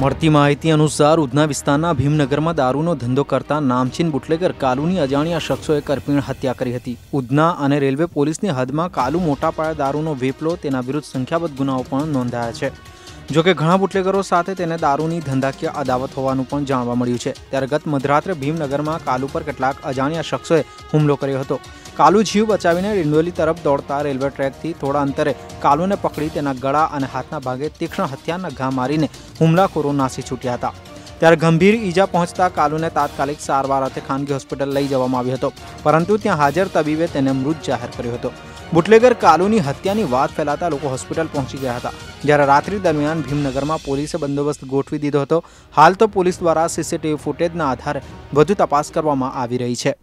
મળતી માહિતી અનુસાર ઉધના વિસ્તારના ભીમનગરમાં દારૂનો ધંધો કરતા નામચીન બુટલેગર કાલુની અજાણ્યા શખ્સોએ કરપીણ હત્યા કરી હતી. ઉધના અને રેલવે પોલીસની હદમાં કાલુ મોટા પાયે દારૂનો વેપલો, તેના વિરુદ્ધ સંખ્યાબદ્ધ ગુનાઓ પણ નોંધાયા છે. જોકે ઘણા બુટલેગરો સાથે તેને દારૂની ધંધાકીય અદાવત હોવાનું પણ જાણવા મળ્યું છે. ત્યારે ગત મધરાત્રે ભીમનગરમાં કાલુ પર કેટલાક અજાણ્યા શખ્સોએ હુમલો કર્યો હતો. કાલુ જીવ બચાવીને ડિંડોલી તરફ દોડતા રેલવે ટ્રેકથી થોડા અંતરે કાલુને પકડી તેના ગળા અને હાથના ભાગે તીક્ષ્ણ હત્યાના ઘા મારીને હુમલાખોરો નાસી છૂટ્યા હતા. ત્યારે ગંભીર ઈજા પહોંચતા કાલુને તાત્કાલિક સારવાર અર્થે ખાનગી હોસ્પિટલ લઈ જવામાં આવ્યો હતો, પરંતુ ત્યાં હાજર તબીબે તેને મૃત જાહેર કર્યો હતો. બુટલેગર કાલુની હત્યાની વાત ફેલાતા લોકો હોસ્પિટલ પહોંચી ગયા હતા, જ્યારે રાત્રિ દરમિયાન ભીમનગરમાં પોલીસે બંદોબસ્ત ગોઠવી દીધો હતો. હાલ તો પોલીસ દ્વારા સીસીટીવી ફૂટેજના આધારે વધુ તપાસ કરવામાં આવી રહી છે.